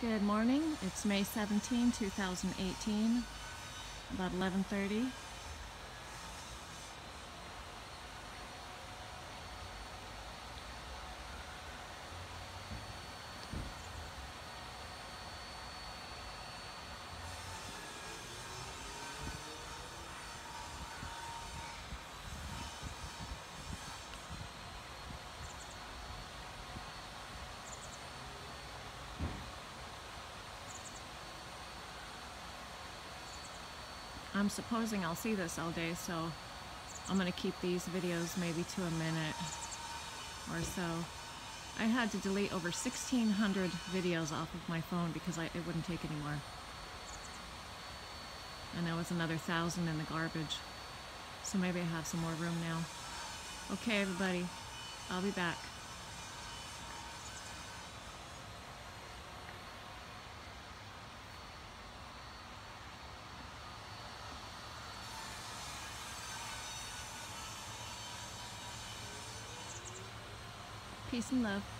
Good morning. It's May 17, 2018, about 11:30. I'm supposing I'll see this all day, so I'm gonna keep these videos maybe to a minute or so. I had to delete over 1,600 videos off of my phone because I, it wouldn't take anymore. And there was another thousand in the garbage. So maybe I have some more room now. Okay, everybody, I'll be back. Peace and love.